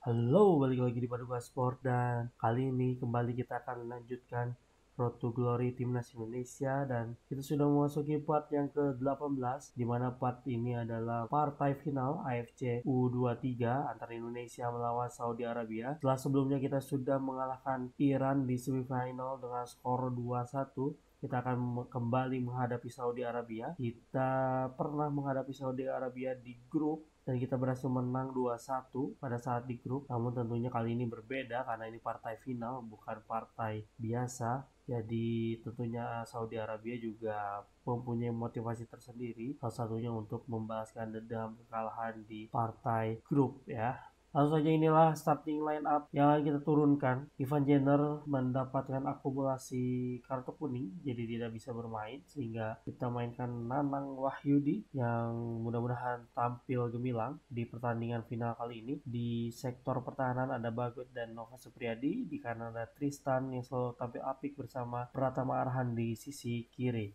Halo, balik lagi di Paduka Sport dan kali ini kembali kita akan melanjutkan Road to Glory Timnas Indonesia dan kita sudah memasuki part yang ke-18 di mana part ini adalah partai final AFC U23 antara Indonesia melawan Saudi Arabia. Setelah sebelumnya kita sudah mengalahkan Iran di semifinal dengan skor 2-1 kita akan kembali menghadapi Saudi Arabia. Kita pernah menghadapi Saudi Arabia di grup dan kita berhasil menang 2-1 pada saat di grup. Namun tentunya kali ini berbeda karena ini partai final bukan partai biasa. Jadi tentunya Saudi Arabia juga mempunyai motivasi tersendiri salah satunya untuk membalaskan dendam kekalahan di partai grup ya. Langsung saja inilah starting line up yang akan kita turunkan. Ivan Jenner mendapatkan akumulasi kartu kuning, jadi tidak bisa bermain sehingga kita mainkan Nanang Wahyudi yang mudah-mudahan tampil gemilang di pertandingan final kali ini. Di sektor pertahanan ada Bagot dan Nova Supriyadi, di kanan ada Tristan yang selalu tampil apik bersama Pratama Arhan di sisi kiri.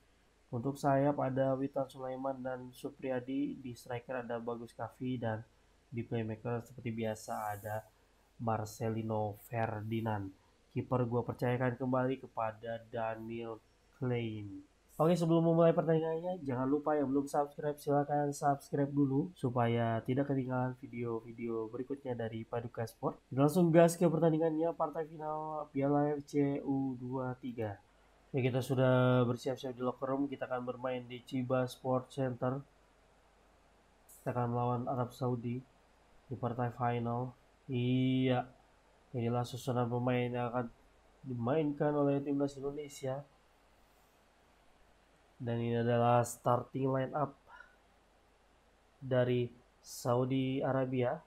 Untuk sayap ada Witan Sulaiman dan Supriyadi, di striker ada Bagus Kavi dan di playmaker seperti biasa ada Marcelino Ferdinand. Kiper gue percayakan kembali kepada Daniel Klein. Oke sebelum memulai pertandingannya jangan lupa yang belum subscribe silahkan subscribe dulu supaya tidak ketinggalan video-video berikutnya dari Paduka Sport. Langsung gas ke pertandingannya partai final Piala FC U23. Ya kita sudah bersiap-siap di locker room kita akan bermain di Chiba Sport Center. Kita akan melawan Arab Saudi di partai final. Iya, inilah susunan pemain yang akan dimainkan oleh timnas Indonesia. Dan ini adalah starting line up dari Saudi Arabia.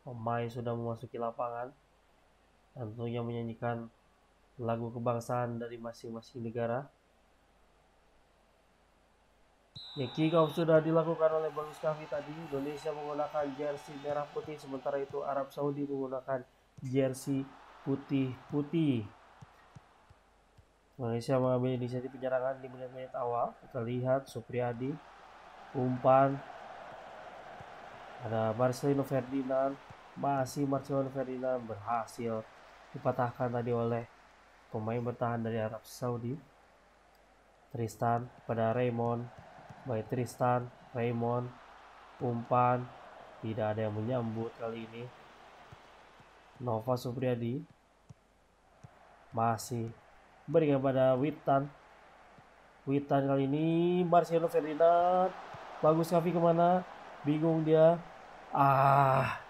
Pemain sudah memasuki lapangan tentunya menyanyikan lagu kebangsaan dari masing-masing negara. Ya, kick sudah dilakukan oleh Bagus Kavi tadi. Indonesia menggunakan jersey merah putih, sementara itu Arab Saudi menggunakan jersey putih-putih. Indonesia mengambil inisiatif penyerangan di menit-menit awal. Kita lihat Supriyadi, umpan, ada Marcelino Ferdinand, masih Marcelino Ferdinand berhasil dipatahkan tadi oleh pemain bertahan dari Arab Saudi. Tristan pada Raymond, baik Tristan, Raymond, umpan, tidak ada yang menyambut kali ini. Nova Supriyadi masih berikan pada Witan. Witan kali ini Marcelo Ferdinand, bagus Kavi ke mana? Bingung dia. Ah,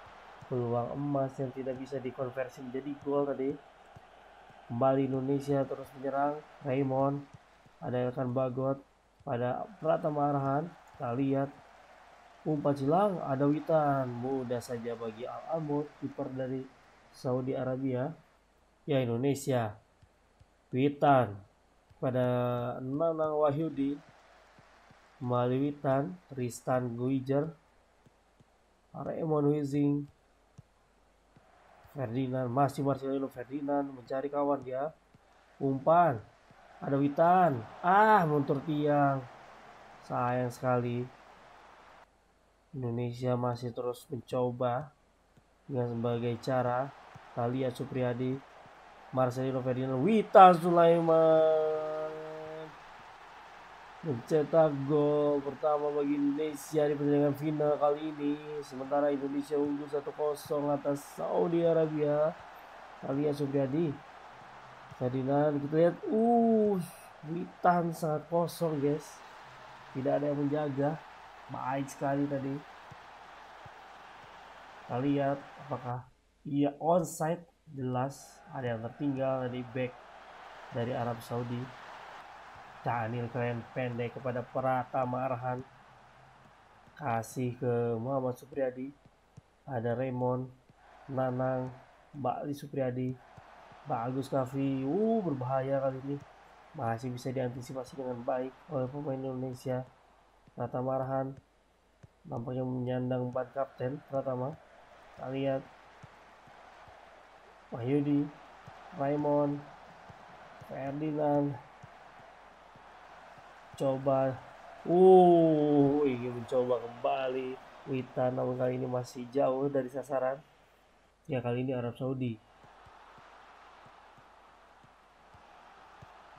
peluang emas yang tidak bisa dikonversi menjadi gol tadi. Kembali Indonesia terus menyerang. Raymond, ada Elkan Bagot, pada Pratama Arhan kita lihat umpan silang ada Witan. Mudah saja bagi Al Amud kiper dari Saudi Arabia ya Indonesia. Witan. Pada Nanang Wahyudi melalui Witan Tristan Guijer Raymond Wizing Ferdinand masih Marcelino Ferdinand mencari kawan dia. Umpan ada Witan. Ah, muntur tiang. Sayang sekali. Indonesia masih terus mencoba dengan sebagai cara. Talia Supriyadi, Marcelino Ferdinand, Witan Sulaiman mencetak gol pertama bagi Indonesia di pertandingan final kali ini. Sementara Indonesia unggul 1-0 atas Saudi Arabia. Talia Supriyadi Ferdinand kita lihat uh Witan sangat kosong guys. Tidak ada yang menjaga. Baik sekali tadi. Kita lihat apakah iya onside. Jelas ada yang tertinggal dari back dari Arab Saudi. Daniel keren pendek kepada Pratama Arhan. Kasih ke Muhammad Supriyadi. Ada Raymond Nanang Mbak Supriyadi bagus Kavi uh berbahaya kali ini masih bisa diantisipasi dengan baik oleh pemain Indonesia Rata Marhan nampaknya menyandang ban kapten Pratama kita lihat Wahyudi Raymond Ferdinand coba. Uh, ingin mencoba kembali. Witan namun kali ini masih jauh dari sasaran. Ya kali ini Arab Saudi.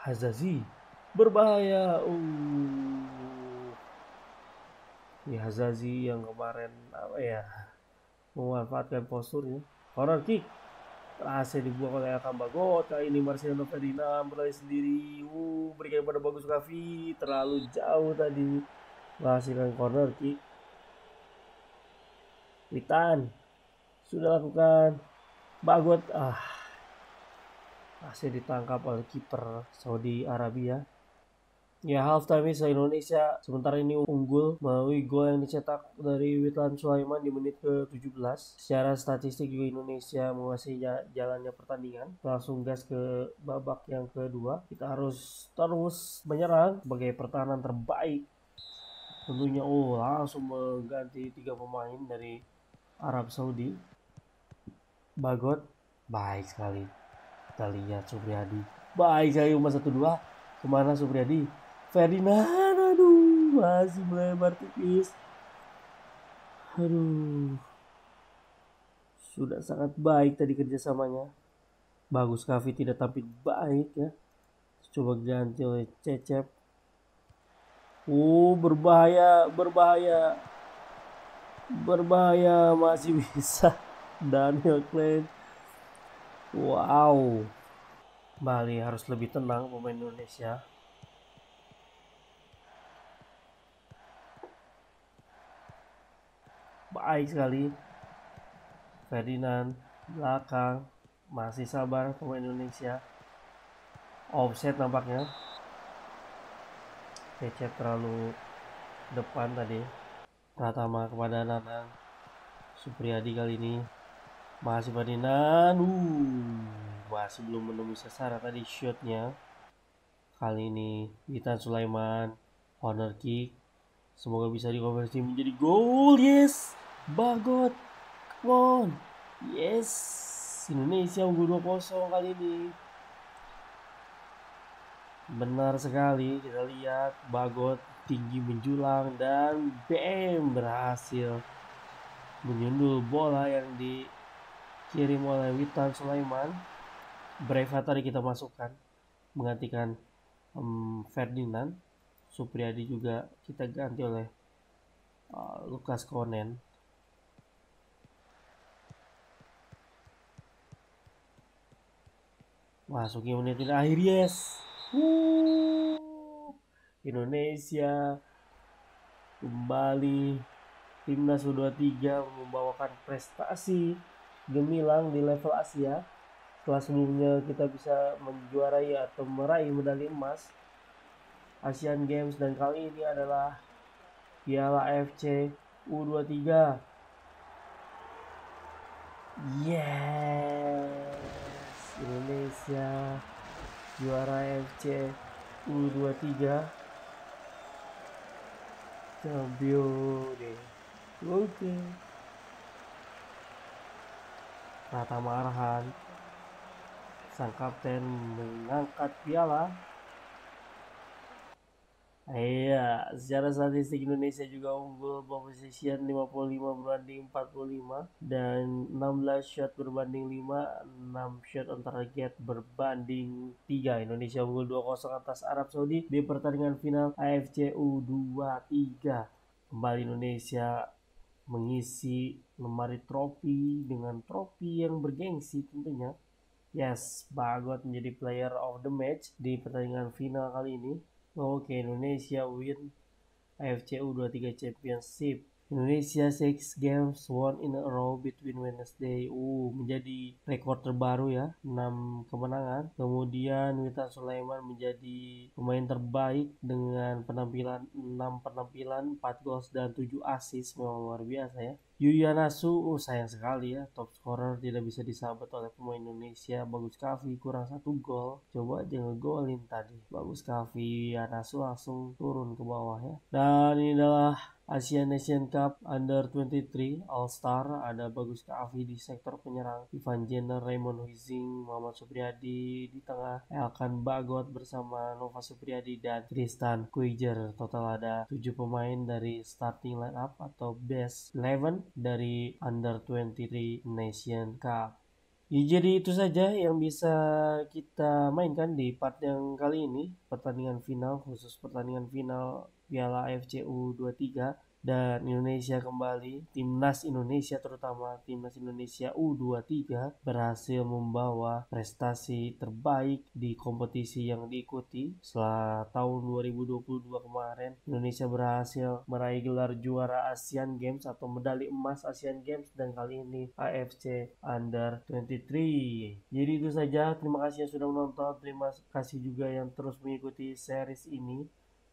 Hazazi berbahaya. Uh. Ini Hazazi yang kemarin apa ya memanfaatkan posturnya. Corner kick. Berhasil dibuang oleh Akam Bagot kali ini Marcelo Ferdinand berlari sendiri. Uh berikan pada Bagus Kavi terlalu jauh tadi. Menghasilkan corner kick. Witan. Sudah lakukan. Bagot. Ah masih ditangkap oleh kiper Saudi Arabia Ya halftime ini Indonesia sementara ini unggul melalui gol yang dicetak dari Witlan Sulaiman di menit ke-17. Secara statistik juga Indonesia menguasai jalannya pertandingan. Langsung gas ke babak yang kedua. Kita harus terus menyerang sebagai pertahanan terbaik. Tentunya oh langsung mengganti tiga pemain dari Arab Saudi. Bagot baik sekali. Kita lihat Supriyadi. Baik sekali Umar 1-2. Ke mana Supriyadi? Ferdinand aduh masih melebar tipis. Aduh. Sudah sangat baik tadi kerjasamanya. Bagus Kavi tidak tampil baik ya. Coba ganti oleh Cecep. Uh berbahaya berbahaya. Berbahaya masih bisa. Daniel Klein wow. Bali harus lebih tenang pemain Indonesia. Baik sekali. Ferdinand belakang. Masih sabar pemain Indonesia. Offset nampaknya. Cecep terlalu depan tadi. Pratama kepada Nanang. Supriyadi kali ini masih Ferdinand uh, masih belum menemui sasaran tadi shotnya kali ini Witan Sulaiman corner kick semoga bisa dikonversi menjadi gol yes Bagot. Come on. Yes. Indonesia unggul 2-0 kali ini. Benar sekali kita lihat Bagot tinggi menjulang dan BM berhasil menyundul bola yang dikirim oleh Witan Sulaiman. Breva tadi kita masukkan menggantikan um, Ferdinand. Supriyadi juga kita ganti oleh uh, Lukas Konen. Masuki menit akhir yes. Indonesia kembali timnas U23 membawakan prestasi gemilang di level Asia. Setelah sebelumnya kita bisa menjuarai atau meraih medali emas Asian Games dan kali ini adalah Piala AFC U23. Yes. Indonesia juara FC U23 champion oke okay. Pratama Arhan sang kapten mengangkat piala Iya, secara statistik Indonesia juga unggul position 55 berbanding 45 dan 16 shot berbanding 5, 6 shot on target berbanding 3. Indonesia unggul 2-0 atas Arab Saudi di pertandingan final AFC U23. Kembali Indonesia mengisi lemari trofi dengan trofi yang bergengsi tentunya. Yes, Bagot menjadi player of the match di pertandingan final kali ini Oke, Indonesia win AFC U23 Championship. Indonesia six games won in a row between Wednesday. Uh, menjadi rekor terbaru ya, 6 kemenangan. Kemudian Witan Sulaiman menjadi pemain terbaik dengan penampilan 6 penampilan, 4 goals dan 7 assist. Memang luar biasa ya. Yuyanasu, oh sayang sekali ya, top scorer tidak bisa disabet oleh pemain Indonesia. Bagus Kavi kurang satu gol. Coba aja ngegolin tadi. Bagus Kavi, Yanasu langsung turun ke bawah ya. Dan ini adalah Asian Nation Cup Under 23 All Star ada Bagus Kavi di sektor penyerang. Ivan Jenner, Raymond Huizing, Muhammad Supriyadi di tengah Elkan Bagot bersama Nova Supriyadi dan Tristan Kuijer total ada 7 pemain dari starting line up atau best 11 dari Under 23 Nation Cup. Ya, jadi itu saja yang bisa kita mainkan di part yang kali ini pertandingan final khusus pertandingan final Piala AFC U23 dan Indonesia kembali. Timnas Indonesia terutama timnas Indonesia U23 berhasil membawa prestasi terbaik di kompetisi yang diikuti. Setelah tahun 2022 kemarin Indonesia berhasil meraih gelar juara Asian Games atau medali emas Asian Games dan kali ini AFC Under 23 jadi itu saja. Terima kasih yang sudah menonton. Terima kasih juga yang terus mengikuti series ini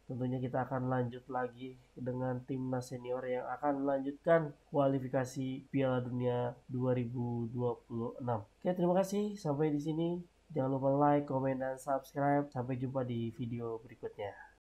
tentunya kita akan lanjut lagi dengan timnas senior yang akan melanjutkan kualifikasi Piala Dunia 2026. Oke, terima kasih. Sampai di sini. Jangan lupa like, komen, dan subscribe. Sampai jumpa di video berikutnya.